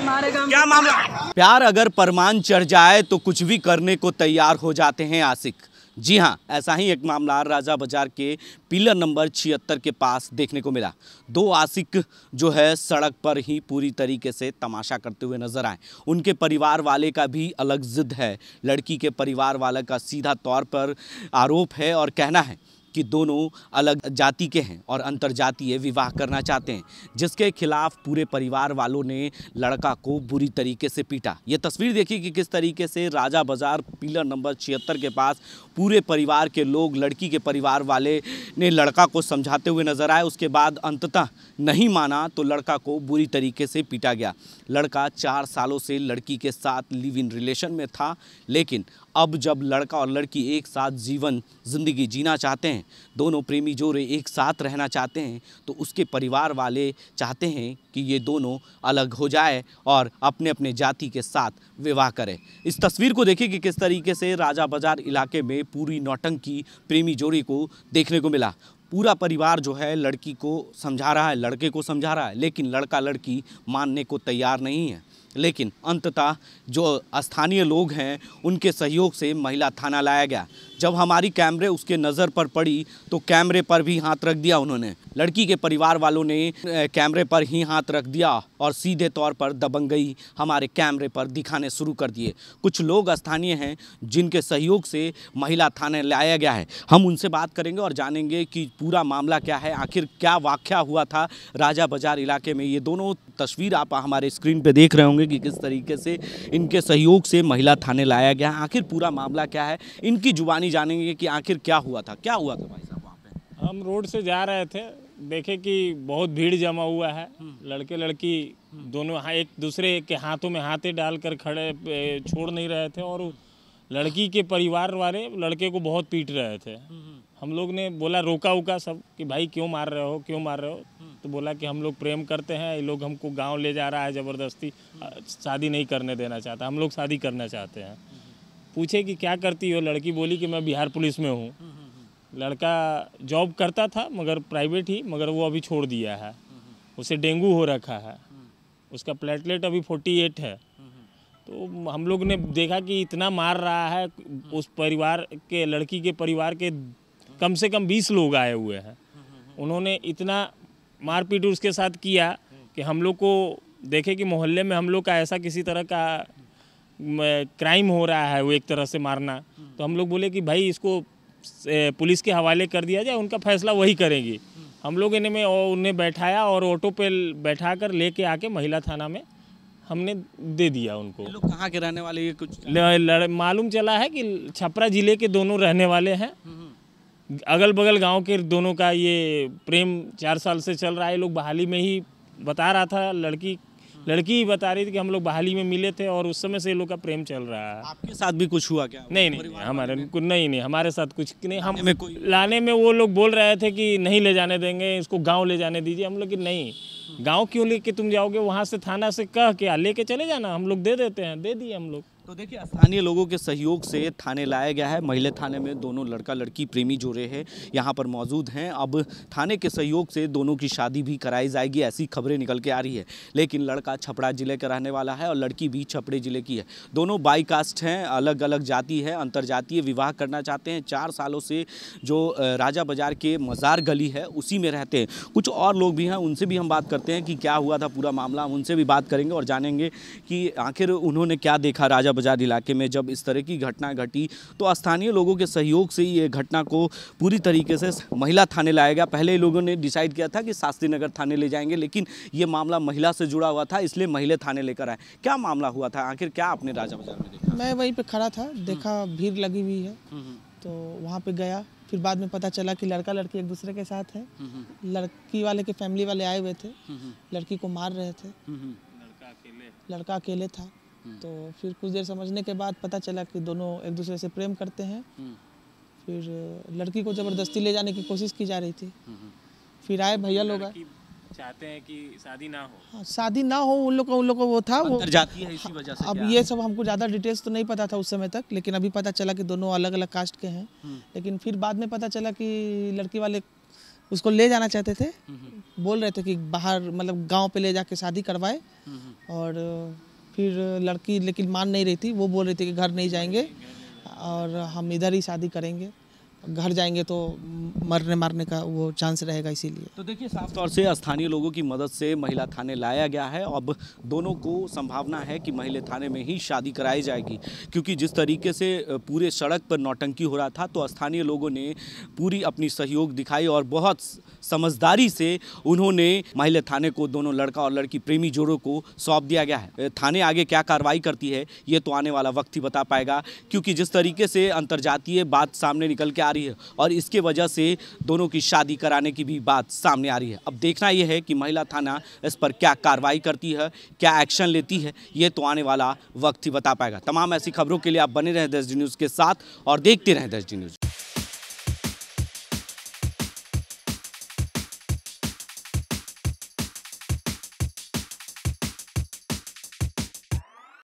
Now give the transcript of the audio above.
मामला? प्यार अगर परमान चढ़ जाए तो कुछ भी करने को तैयार हो जाते हैं आशिक जी हाँ ऐसा ही एक मामला राजा बाज़ार के पिलर नंबर छिहत्तर के पास देखने को मिला। दो आशिक जो है सड़क पर ही पूरी तरीके से तमाशा करते हुए नज़र आए। उनके परिवार वाले का भी अलग जिद है। लड़की के परिवार वाले का सीधा तौर पर आरोप है और कहना है कि दोनों अलग जाति के हैं और अंतर्जातीय विवाह करना चाहते हैं, जिसके खिलाफ पूरे परिवार वालों ने लड़का को बुरी तरीके से पीटा। ये तस्वीर देखिए कि किस तरीके से राजा बाज़ार पिलर नंबर छिहत्तर के पास पूरे परिवार के लोग, लड़की के परिवार वाले ने लड़का को समझाते हुए नज़र आए। उसके बाद अंततः नहीं माना तो लड़का को बुरी तरीके से पीटा गया। लड़का चार सालों से लड़की के साथ लिव इन रिलेशन में था, लेकिन अब जब लड़का और लड़की एक साथ जीवन, ज़िंदगी जीना चाहते हैं दोनों प्रेमी जोड़े एक साथ रहना चाहते हैं तो उसके परिवार वाले चाहते हैं कि ये दोनों अलग हो जाए और अपने अपने जाति के साथ विवाह करें। इस तस्वीर को देखिए कि किस तरीके से राजा बाज़ार इलाके में पूरी नौटंकी प्रेमी जोड़ी को देखने को मिला। पूरा परिवार जो है लड़की को समझा रहा है, लड़के को समझा रहा है, लेकिन लड़का लड़की मानने को तैयार नहीं है। लेकिन अंततः जो स्थानीय लोग हैं, उनके सहयोग से महिला थाना लाया गया। जब हमारी कैमरे उसके नज़र पर पड़ी तो कैमरे पर भी हाथ रख दिया उन्होंने। लड़की के परिवार वालों ने कैमरे पर ही हाथ रख दिया और सीधे तौर पर दबंगई हमारे कैमरे पर दिखाने शुरू कर दिए। कुछ लोग स्थानीय हैं, जिनके सहयोग से महिला थाने लाया गया है। हम उनसे बात करेंगे और जानेंगे कि पूरा मामला क्या है, आखिर क्या वाक्य हुआ था राजा बाज़ार इलाके में। ये दोनों तस्वीर आप हमारे स्क्रीन पर देख रहे होंगे कि किस तरीके से इनके सहयोग से महिला थाने लाया गया। आखिर पूरा मामला क्या है, इनकी जुबानी कहानी जानेंगे कि आखिर क्या हुआ था। क्या हुआ था भाई साहब वहाँ पे? हम रोड से जा रहे थे देखे कि बहुत भीड़ जमा हुआ है। हम्म। लड़के लड़की दोनों एक दूसरे के हाथों में हाथे डालकर खड़े छोड़ नहीं रहे थे और लड़की के परिवार वाले लड़के को बहुत पीट रहे थे। हम्म, हम्म। हम लोग ने बोला रोका उका सब कि भाई क्यों मार रहे हो क्यों मार रहे हो? तो बोला कि हम लोग प्रेम करते हैं ये लोग हमको गाँव ले जा रहा है ज़बरदस्ती। शादी नहीं करने देना चाहता हम लोग शादी करना चाहते हैं। पूछे कि क्या करती हो? लड़की बोली कि मैं बिहार पुलिस में हूँ। लड़का जॉब करता था, मगर प्राइवेट ही, मगर वो अभी छोड़ दिया है। उसे डेंगू हो रखा है। उसका प्लेटलेट अभी फोर्टी एट है। तो हम लोग ने देखा कि इतना मार रहा है, उस परिवार के, लड़की के परिवार के कम से कम बीस लोग आए हुए हैं। उन्होंने इतना मारपीट उसके साथ किया कि हम लोग को देखे कि मोहल्ले में हम लोग का ऐसा किसी तरह का क्राइम हो रहा है वो एक तरह से मारना। तो हम लोग बोले कि भाई इसको पुलिस के हवाले कर दिया जाए उनका फैसला वही करेगी। हम लोग इन्हें में उन्हें बैठाया और ऑटो पे बैठा कर लेके आके महिला थाना में हमने दे दिया उनको। लोग कहाँ के रहने वाले ये कुछ मालूम चला है कि छपरा ज़िले के दोनों रहने वाले हैं। अगल बगल गाँव के दोनों का ये प्रेम चार साल से चल रहा है। लोग बहाली में ही बता रहा था लड़की लड़की ही बता रही थी कि हम लोग बहाली में मिले थे और उस समय से लोग का प्रेम चल रहा है। आपके साथ भी कुछ हुआ क्या? नहीं नहीं हमारे नहीं नहीं हमारे साथ कुछ नहीं हम में कोई लाने में वो लोग बोल रहे थे कि नहीं ले जाने देंगे इसको गाँव ले जाने दीजिए। हम लोग की नहीं गाँव क्यों लेके तुम जाओगे? वहाँ से थाना से कह के लेके चले जाना हम लोग दे देते हैं दे दिए हम लोग। तो देखिए, स्थानीय लोगों के सहयोग से थाने लाया गया है। महिला थाने में दोनों लड़का लड़की प्रेमी जोड़े हैं, यहाँ पर मौजूद हैं। अब थाने के सहयोग से दोनों की शादी भी कराई जाएगी, ऐसी खबरें निकल के आ रही है। लेकिन लड़का छपड़ा ज़िले का रहने वाला है और लड़की भी छपड़े ज़िले की है। दोनों बाई कास्ट हैं अलग अलग जाति है, अंतर्जातीय विवाह करना चाहते हैं। चार सालों से जो राजा बाज़ार के मज़ार गली है, उसी में रहते हैं। कुछ और लोग भी हैं, उनसे भी हम बात करते हैं कि क्या हुआ था पूरा मामला उनसे भी बात करेंगे और जानेंगे कि आखिर उन्होंने क्या देखा राजा बाज़ार इलाके में जब इस तरह की घटना घटी तो स्थानीय लोगों के सहयोग से ये घटना को पूरी तरीके से महिला थाने लाया गया। पहले लोगों ने डिसाइड किया था कि शास्त्री नगर थाने ले जाएँगे लेकिन ये मामला महिला से जुड़ा हुआ था इसलिए महिला थाने लेकर आए। क्या मामला हुआ था? आखिर क्या आपने राजा बाज़ार में देखा? मैं वहीं पर खड़ा था देखा भीड़ लगी हुई है। हम्म, हम्म। तो वहाँ पे गया फिर बाद में पता चला कि लड़का लड़की एक दूसरे के साथ है। हम्म, लड़की वाले के फैमिली वाले आए हुए थे। लड़की को मार रहे थे। लड़का अकेले लड़का अकेले था। तो फिर कुछ देर समझने के बाद पता चला कि दोनों एक दूसरे से प्रेम करते हैं। हम्म। फिर लड़की को ज़बरदस्ती ले जाने की कोशिश की जा रही थी। हम्म, फिर आए भैया लोग चाहते हैं कि शादी ना हो। हाँ, शादी ना हो उन लोग को उन लोग को वो था वो जाती है इसी वजह से अब ये सब हमको ज़्यादा डिटेल्स तो नहीं पता था उस समय तक लेकिन अभी पता चला कि दोनों अलग अलग कास्ट के हैं। लेकिन फिर बाद में पता चला कि लड़की वाले उसको ले जाना चाहते थे। बोल रहे थे कि बाहर मतलब गाँव पे ले जाके शादी करवाए। और फिर लड़की लेकिन मान नहीं रही थी, वो बोल रही थी कि घर नहीं जाएँगे और हम इधर ही शादी करेंगे। घर जाएँगे तो मरने मारने का वो चांस रहेगा इसीलिए। तो देखिए, साफ़ तौर से स्थानीय लोगों की मदद से महिला थाने लाया गया है। अब दोनों को संभावना है कि महिला थाने में ही शादी कराई जाएगी, क्योंकि जिस तरीके से पूरे सड़क पर नौटंकी हो रहा था तो स्थानीय लोगों ने पूरी अपनी सहयोग दिखाई और बहुत समझदारी से उन्होंने महिला थाने को दोनों लड़का और लड़की प्रेमी जोड़ों को सौंप दिया गया है। थाने आगे क्या कार्रवाई करती है, ये तो आने वाला वक्त ही बता पाएगा, क्योंकि जिस तरीके से अंतर्जातीय बात सामने निकल के आ रही है और इसके वजह से दोनों की शादी कराने की भी बात सामने आ रही है। अब देखना यह है कि महिला थाना इस पर क्या कार्रवाई करती है, क्या एक्शन लेती है, ये तो आने वाला वक्त ही बता पाएगा। तमाम ऐसी खबरों के लिए आप बने रहें दस डी न्यूज़ के साथ और देखते रहें दस डी न्यूज़।